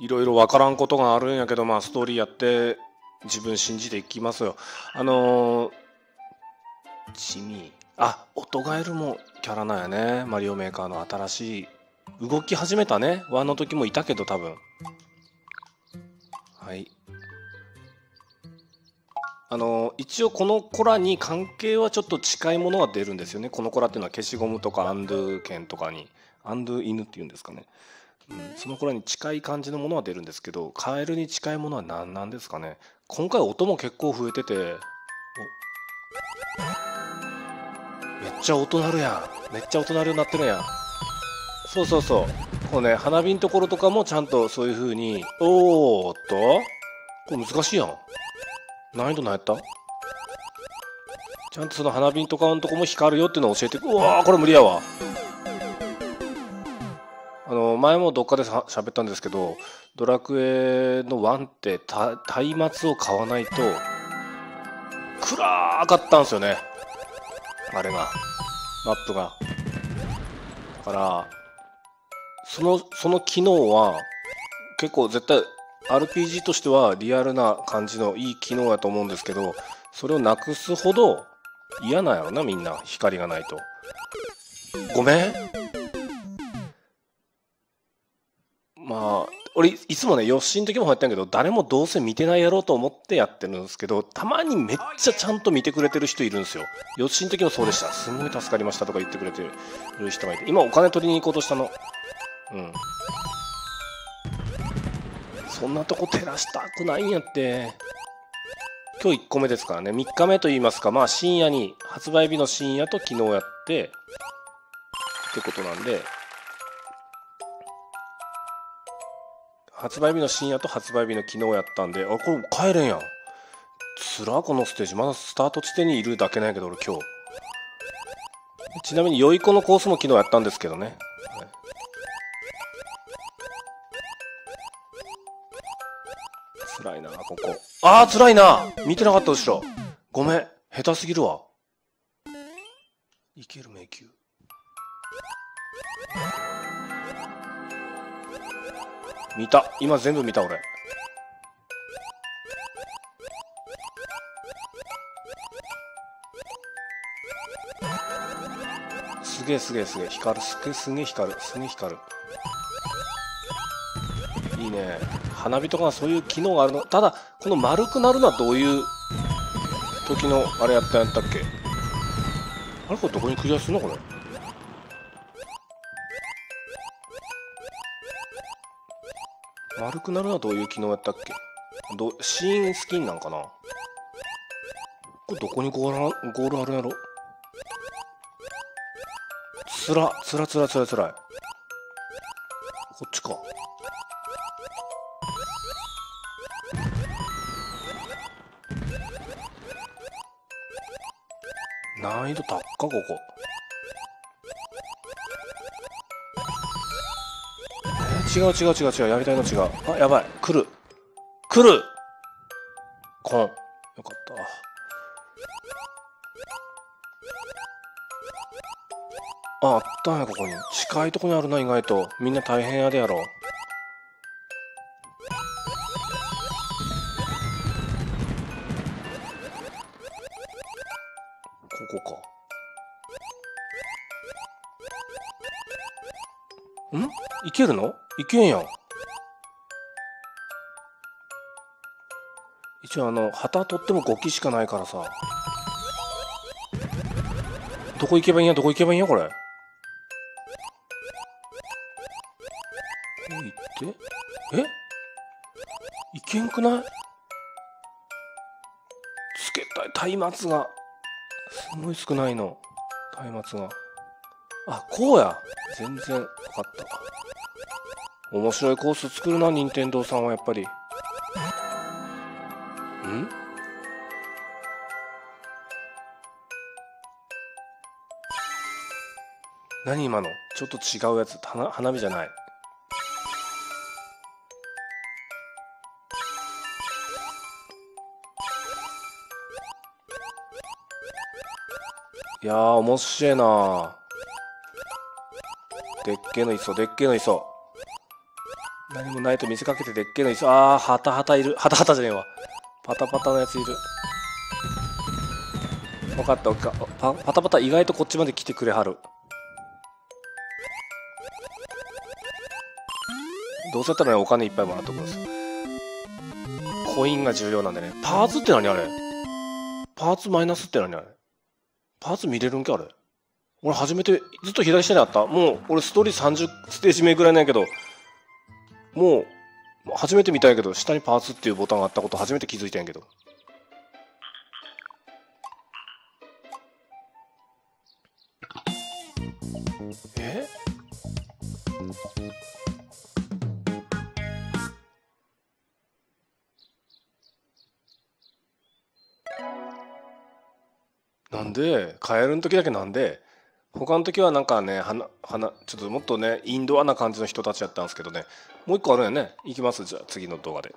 いろいろわからんことがあるんやけど、まあ、ストーリーやって、自分信じていきますよ。あのー、地味。あ、音ガエルもキャラなんやね。マリオメーカーの新しい。動き始めたね。ワンの時もいたけど、多分。はい。あのー一応この子らに関係はちょっと近いものは出るんですよね。この子らっていうのは消しゴムとかアンドゥ剣とかに、アンドゥ犬っていうんですかね。うん、その子らに近い感じのものは出るんですけど、カエルに近いものは何なんですかね。今回音も結構増えてて、めっちゃ音鳴るやん。めっちゃ音鳴るようになってるやん。そうそうそう。こうね、花火のところとかもちゃんとそういう風に、おーっと、これ難しいやん。難易度何やった？ちゃんとその花火のとかのとこも光るよっていうのを教えて、うわー、これ無理やわ。あの、前もどっかで喋ったんですけど、ドラクエの1って松明を買わないと、暗かったんですよね。あれが。マップが。だから、その、その機能は、結構絶対 RPG としてはリアルな感じのいい機能やと思うんですけど、それをなくすほど嫌なんやろな、みんな。光がないと。ごめんまあ、俺、いつもね、ヨッシーの時もやったんやけど、誰もどうせ見てないやろうと思ってやってるんですけど、たまにめっちゃちゃんと見てくれてる人いるんですよ。ヨッシーの時もそうでした。すごい助かりましたとか言ってくれてる人がいて。今お金取りに行こうとしたの。うん。そんなとこ照らしたくないんやって。今日1個目ですからね。3日目と言いますか、まあ深夜に、発売日の深夜と昨日やって、ってことなんで、発売日の深夜と発売日の昨日やったんで、あ、これ帰れんやん。つらこのステージ。まだスタート地点にいるだけなんやけど、俺今日。ちなみに、良い子のコースも昨日やったんですけどね。はい辛いな、ここ。あー、辛いな見てなかった、後ろ。ごめん。下手すぎるわ。いける迷宮。見た。今全部見た、俺。すげえすげえすげえ。光る。すげえすげえ光る。すげえ光る。いいね。花火とかそういう機能があるの。ただ、この丸くなるのはどういう時のあれやったんやったっけ？あれこれどこにクリアするのこれ？丸くなるはどういう機能やったっけ？どシーンスキンなんかな？これどこにゴールゴールあるやろ？つら、つらつらつらつらい。こっちか。難易度高っか、ここ。違う違う違う違う、やりたいの違う。あ、やばい。来る。来るコン。よかった。あ、あったんや、ここに。近いとこにあるな、意外と。みんな大変やでやろう。ここか。ん？いけるの？いけんやん。一応あの、旗取っても5機しかないからさ。どこ行けばいいんや、どこ行けばいいんや、これ？こう行って、え？いけんくない？つけたい、松明が。すごい少ないの。松明が。あ、こうや。全然、わかった。面白いコース作るな、任天堂さんはやっぱり。ん？何今の？ちょっと違うやつ。花花火じゃない。いやー、面白いなでっけのいそう、でっけのいそ。う。何もないと見せかけてでっけえのいすああハタハタいる。ハタハタじゃねえわ。パタパタのやついる。分かった分かった。パタパタ意外とこっちまで来てくれはる。どうせやったらねお金いっぱいもらっておくんです。コインが重要なんでね。パーツって何あれ？パーツマイナスって何あれ？パーツ見れるんけあれ？俺初めてずっと左下にあった。もう俺ストーリー30ステージ目ぐらいなんやけどもう初めて見たんやけど下にパーツっていうボタンがあったこと初めて気づいたんやけど。え？なんで？カエルの時だけなんで？他の時はなんかね花花ちょっともっとねインドアな感じの人たちやったんですけどね。もう一個あるんやね。行きます？じゃあ次の動画で。